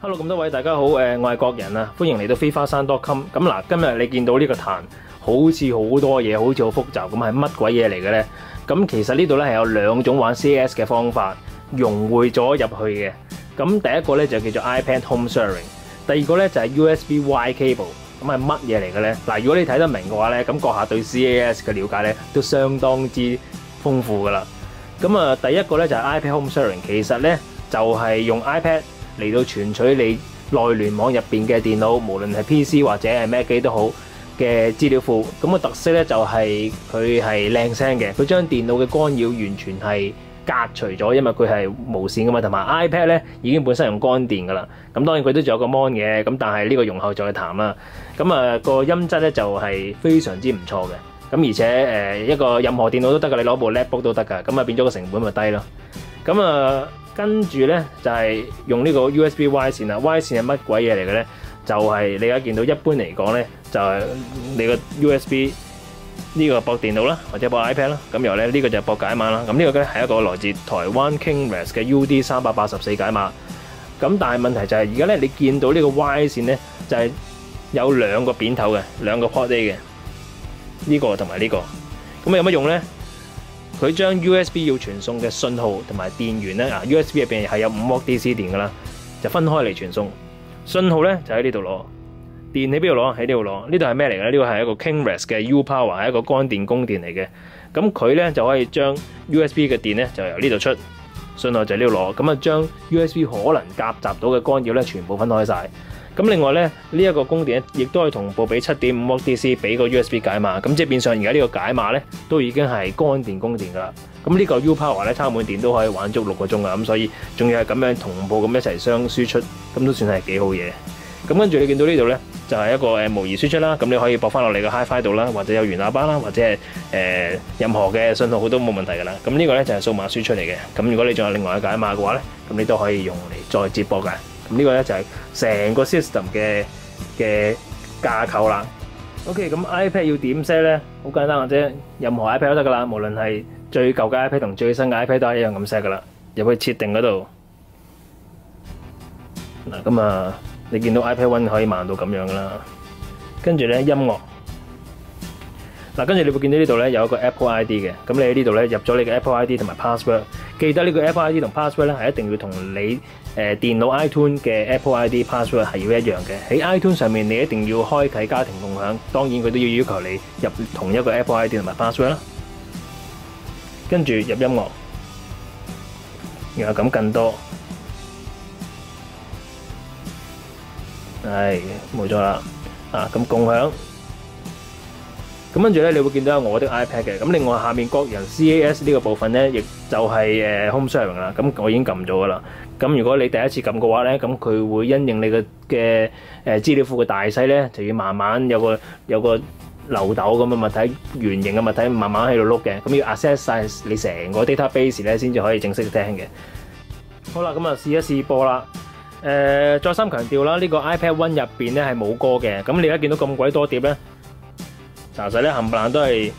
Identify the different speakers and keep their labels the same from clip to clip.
Speaker 1: Hello，咁多位大家好，誒、我係國人啊，歡迎嚟到飞花山 .com。咁嗱，今日你見到呢個壇好似好多嘢，好似好複雜，咁係乜鬼嘢嚟嘅呢？咁其實呢度咧係有兩種玩 CS 嘅方法融匯咗入去嘅。咁第一個咧就叫做 iPad Home Sharing，第二個咧就係 USB Y cable。咁係乜嘢嚟嘅咧？嗱，如果你睇得明嘅話咧，咁阁下對 CS 嘅了解咧都相當之豐富噶啦。咁啊，第一個咧就係 iPad Home Sharing，其實咧就係用 iPad 嚟到存取你內聯網入邊嘅電腦，無論係 PC 或者係咩機都好嘅資料庫。咁個特色咧就係佢係靚聲嘅，佢將電腦嘅干擾完全係隔除咗，因為佢係無線噶嘛，同埋 iPad 咧已經本身用乾電噶啦。咁當然佢都仲有個 mon 嘅，咁但係呢個用後再談啦。咁啊個音質咧就係非常之唔錯嘅。咁而且誒、一個任何電腦都得㗎，你攞部 laptop 都得㗎，咁啊變咗個成本咪低咯。咁啊跟住咧就係、用呢個 USB Y 線啦，Y 線係乜鬼嘢嚟嘅咧？就係、你而家見到一般嚟講咧，就係、你個 USB 呢個駁電腦啦，或者駁 iPad 啦，咁然後咧呢、個就係駁解碼啦。咁呢個咧係一個來自台灣 KingRes 嘅 UD 三百八十四解碼。咁但係問題就係而家咧你見到呢個 Y 線咧就係、有兩個扁頭嘅，兩個 port A 嘅。呢、個同埋呢個，咁有乜用呢？佢將 USB 要傳送嘅信號同埋電源咧，啊 USB 入邊係有五 W DC 電噶啦，就分開嚟傳送。信號咧就喺呢度攞，電喺邊度攞？喺呢度攞。呢度係咩嚟嘅？呢個係一個 KingRes 嘅 U Power，係一個乾電供電嚟嘅。咁佢咧就可以將 USB 嘅電咧就由呢度出，信號就呢度攞。咁啊將 USB 可能夾雜到嘅干擾咧全部分開晒。咁另外咧，呢、一個供電咧，亦都係同步俾七點五 W DC 俾個 USB 解碼，咁即係變相而家呢個解碼咧，都已經係乾電供電噶啦。咁呢個 U Power 咧，插滿電都可以玩足六個鐘啊，咁所以仲要係咁樣同步咁一齊雙輸出，咁都算係幾好嘢。咁跟住你見到呢度咧，就係、一個誒模擬輸出啦，咁你可以駁翻落你個 HiFi 度啦，或者有原喇叭啦，或者係誒、任何嘅信號都冇問題噶啦。咁呢個咧就係數碼輸出嚟嘅。咁如果你仲有另外嘅解碼嘅話咧，咁你都可以用嚟再接駁嘅。咁呢個咧就係成個 system 嘅嘅架構啦。OK，咁 iPad 要點 set 咧？好簡單或者，任何 iPad 都得噶啦，無論係最舊嘅 iPad 同最新嘅 iPad 都係一樣咁 set 噶啦。入去設定嗰度，嗱咁啊，你見到 iPad One 可以慢到咁樣噶啦。跟住咧音樂，嗱跟住你會見到呢度咧有一個 Apple ID 嘅，咁你喺呢度咧入咗你嘅 Apple ID 同埋 password，記得呢個 Apple ID 同 password 咧係一定要同你誒、呃、電腦 iTune 嘅 Apple ID password 係要一樣嘅。喺 iTune 上面你一定要開啟家庭共享，當然佢都要要求你入同一個 Apple ID 同埋 password 啦。跟住入音樂，然後咁更多，係冇錯啦。啊，咁共享。咁跟住咧，你會見到有我的 iPad 嘅。咁另外下面各人 CAS 呢個部分咧，亦就係誒 Home Sharing 啦。咁我已經撳咗噶啦。咁如果你第一次撳嘅話咧，咁佢會因應你嘅嘅誒資料庫嘅大細咧，就要慢慢有個有個漏斗咁嘅物體，圓形嘅物體慢慢喺度碌嘅。咁要 access 晒你成個 database 咧，先至可以正式聽嘅。好啦，咁啊試一試播啦。誒、再三強調啦，呢、個 iPad One 入邊咧係冇歌嘅。咁你而家見到咁鬼多碟咧？查實咧冚唪唥都係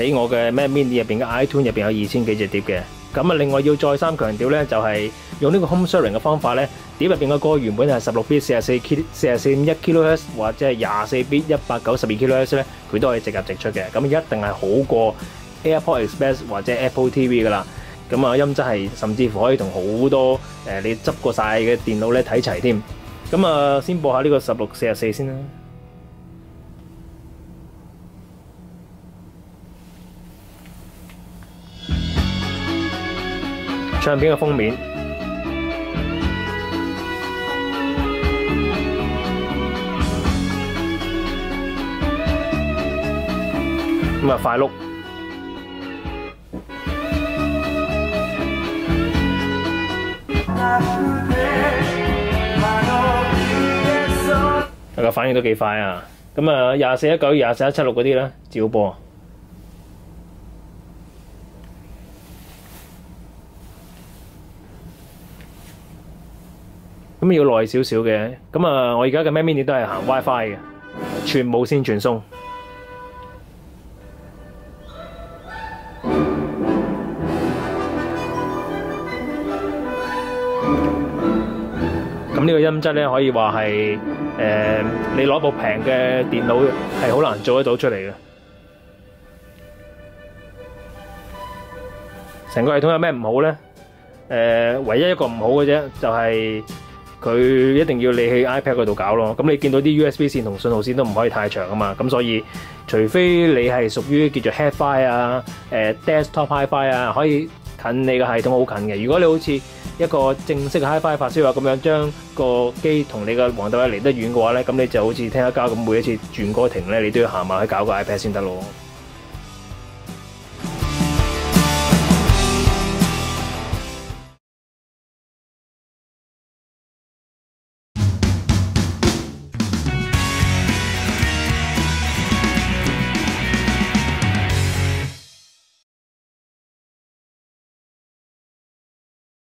Speaker 1: 喺我嘅 Mac Mini 入邊嘅 iTune 入邊有二千幾隻碟嘅。咁啊，另外要再三強調咧，就係、用呢個 Home Sharing 嘅方法咧，碟入邊嘅歌原本係十六 bit 四十四 k 四十四點一 kHz 或者係廿四 bit 一百九十二 kHz 咧，佢都可以直入直出嘅。咁一定係好過 AirPod Express 或者 Apple TV 噶啦。咁啊，音質係甚至乎可以同好多誒、你執過晒嘅電腦咧睇齊添。咁啊，先播下呢個十六四十四先啦。唱片嘅封面。咁啊，快碌。大家反應都幾快啊！咁啊，廿四一九、廿四一七六嗰啲咧，照播。咁要耐少少嘅。咁啊，我而家嘅 Mac Mini 都係行 WiFi 嘅，全無線傳送。咁呢個音質咧可以話係誒你攞部平嘅電腦係好難做得到出嚟嘅。成個系統有咩唔好咧？誒，唯一一個唔好嘅啫，就係佢一定要你喺 iPad 嗰度搞咯。咁你見到啲 USB 線同信號線都唔可以太長啊嘛。咁所以除非你係屬於叫做 HiFi 啊、誒 Desktop HiFi 啊，可以近你嘅系統好近嘅。如果你好似一個正式嘅 HiFi 發燒友咁樣，將個機同你嘅黃豆位離得遠嘅話咧，咁你就好似聽一交咁，每一次轉歌停咧，你都要行埋去搞個 iPad 先得咯。